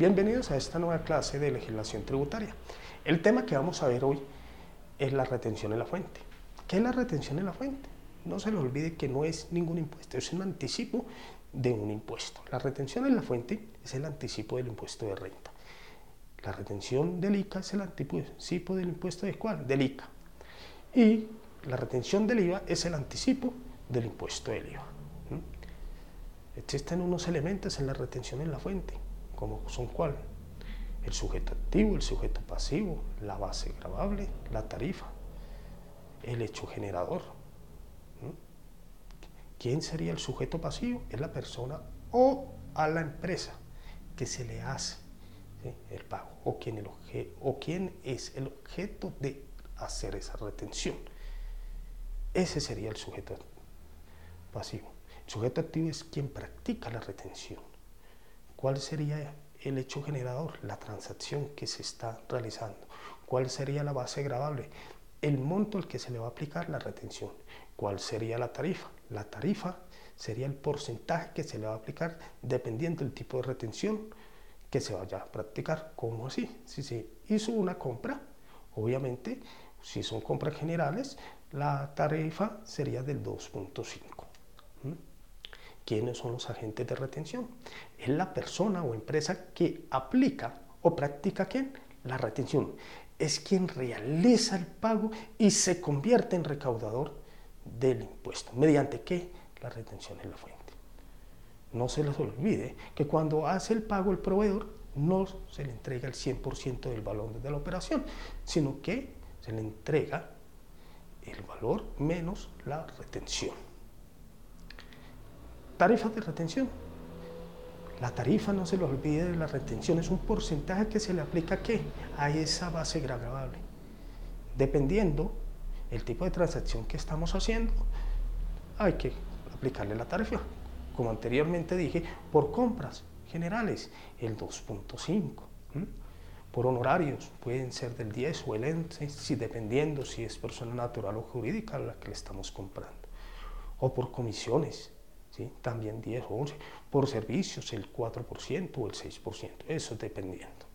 Bienvenidos a esta nueva clase de legislación tributaria. El tema que vamos a ver hoy es la retención en la fuente. ¿Qué es la retención en la fuente? No se le olvide que no es ningún impuesto, es un anticipo de un impuesto. La retención en la fuente es el anticipo del impuesto de renta. La retención del ICA es el anticipo del impuesto de cuál? Del ICA. Y la retención del IVA es el anticipo del impuesto del IVA. Existen unos elementos en la retención en la fuente, como son cuál? El sujeto activo, el sujeto pasivo, la base gravable, la tarifa, el hecho generador. ¿Quién sería el sujeto pasivo? Es la persona o a la empresa que se le hace el pago o quién, o quién es el objeto de hacer esa retención. Ese sería el sujeto pasivo. El sujeto activo es quien practica la retención. ¿Cuál sería el hecho generador? La transacción que se está realizando. ¿Cuál sería la base gravable? El monto al que se le va a aplicar la retención. ¿Cuál sería la tarifa? La tarifa sería el porcentaje que se le va a aplicar dependiendo del tipo de retención que se vaya a practicar. ¿Cómo así? Si se hizo una compra, obviamente, si son compras generales, la tarifa sería del 2.5. ¿Quiénes son los agentes de retención? Es la persona o empresa que aplica o practica quién? La retención. Es quien realiza el pago y se convierte en recaudador del impuesto. ¿Mediante qué? La retención en la fuente. No se les olvide que cuando hace el pago el proveedor no se le entrega el 100% del valor de la operación, sino que se le entrega el valor menos la retención. Tarifas de retención. La tarifa, no se lo olvide de la retención, es un porcentaje que se le aplica ¿a qué? A esa base gravable. Dependiendo el tipo de transacción que estamos haciendo, hay que aplicarle la tarifa. Como anteriormente dije, por compras generales, el 2.5 por honorarios, pueden ser del 10 o el 11, si dependiendo si es persona natural o jurídica la que le estamos comprando. O por comisiones, también 10 o 11. Por servicios, el 4% o el 6%, eso dependiendo.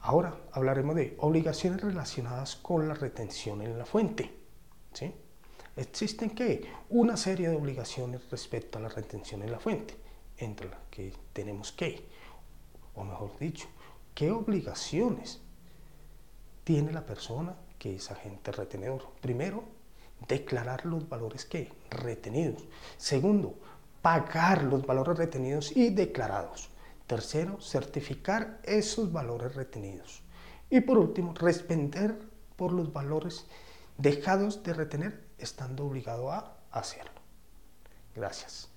Ahora hablaremos de obligaciones relacionadas con la retención en la fuente. ¿sí? Existen ¿qué? una serie de obligaciones respecto a la retención en la fuente, entre las que tenemos que o mejor dicho, qué obligaciones tiene la persona que es agente retenedor. Primero, declarar los valores que retenidos. Segundo, pagar los valores retenidos y declarados. Tercero, certificar esos valores retenidos. Y por último, responder por los valores dejados de retener estando obligado a hacerlo. Gracias.